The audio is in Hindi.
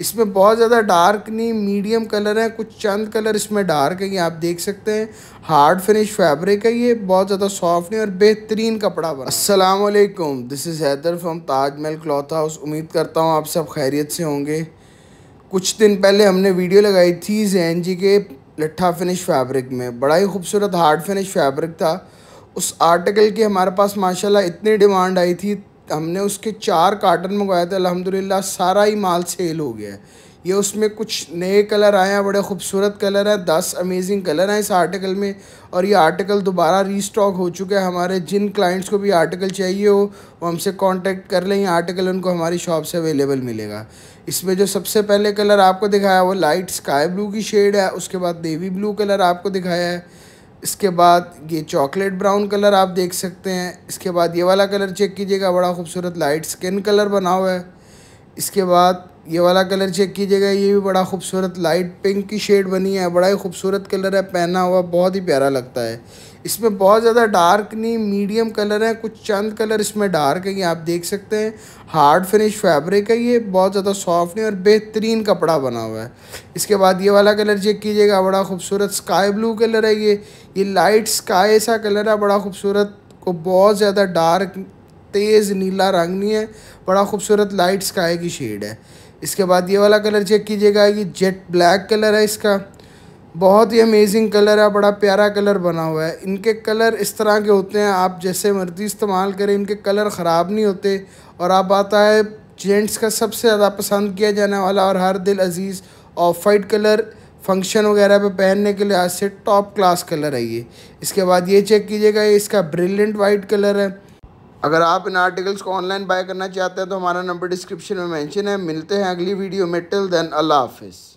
इसमें बहुत ज़्यादा डार्क नहीं मीडियम कलर है, कुछ चंद कलर इसमें डार्क है, ये आप देख सकते हैं। हार्ड फिनिश फैब्रिक है ये, बहुत ज़्यादा सॉफ्ट नहीं और बेहतरीन कपड़ा बना। असलकुम this is Haider from Taj Mahal cloth house उम्मीद करता हूँ आप सब खैरियत से होंगे। कुछ दिन पहले हमने वीडियो लगाई थी जैन जी के लट्ठा फिनिश फैब्रिक में। बड़ा ही खूबसूरत हार्ड फिनिश फैब्रिक था। उस आर्टिकल की हमारे पास माशाल्लाह इतनी डिमांड आई थी हमने उसके चार कार्टन मंगवाए थे, अल्हम्दुलिल्लाह, सारा ही माल सेल हो गया है। ये उसमें कुछ नए कलर आए हैं, बड़े खूबसूरत कलर हैं, दस अमेजिंग कलर हैं इस आर्टिकल में, और ये आर्टिकल दोबारा रीस्टॉक हो चुका है। हमारे जिन क्लाइंट्स को भी आर्टिकल चाहिए हो, वो हमसे कांटेक्ट कर लें, ये आर्टिकल उनको हमारी शॉप से अवेलेबल मिलेगा। इसमें जो सबसे पहले कलर आपको दिखाया, वो लाइट स्काई ब्लू की शेड है, उसके बाद नेवी ब्लू कलर आपको दिखाया है। इसके बाद ये चॉकलेट ब्राउन कलर आप देख सकते हैं। इसके बाद ये वाला कलर चेक कीजिएगा, बड़ा खूबसूरत लाइट स्किन कलर बना हुआ है। इसके बाद ये वाला कलर चेक कीजिएगा, ये भी बड़ा खूबसूरत लाइट पिंक की शेड बनी है, बड़ा ही खूबसूरत कलर है, पहना हुआ बहुत ही प्यारा लगता है। इसमें बहुत ज़्यादा डार्क नहीं मीडियम कलर है, कुछ चंद कलर इसमें डार्क है, ये आप देख सकते हैं। हार्ड फिनिश फैब्रिक है ये, बहुत ज़्यादा सॉफ्ट नहीं और बेहतरीन कपड़ा बना हुआ है। इसके बाद ये वाला कलर चेक कीजिएगा, बड़ा खूबसूरत स्काई ब्लू कलर है ये। ये लाइट स्काई सा कलर है, बड़ा खूबसूरत, को बहुत ज़्यादा डार्क तेज़ नीला रंग नहीं है, बड़ा खूबसूरत लाइट स्काई की शेड है। इसके बाद ये वाला कलर चेक कीजिएगा ये जेट ब्लैक कलर है इसका। बहुत ही अमेजिंग कलर है, बड़ा प्यारा कलर बना हुआ है। इनके कलर इस तरह के होते हैं, आप जैसे मर्ज़ी इस्तेमाल करें, इनके कलर ख़राब नहीं होते। और आप आता है जेंट्स का सबसे ज़्यादा पसंद किया जाने वाला और हर दिल अज़ीज़ ऑफ़ वाइट कलर फ़ंक्शन वगैरह पे पहनने के लिहाज से टॉप क्लास कलर है ये। इसके बाद ये चेक कीजिएगा इसका ब्रिलियंट वाइट कलर है। अगर आप इन आर्टिकल्स को ऑनलाइन बाय करना चाहते हैं तो हमारा नंबर डिस्क्रिप्शन में मेंशन है। मिलते हैं अगली वीडियो में। टिल देन अल्लाह हाफिज़।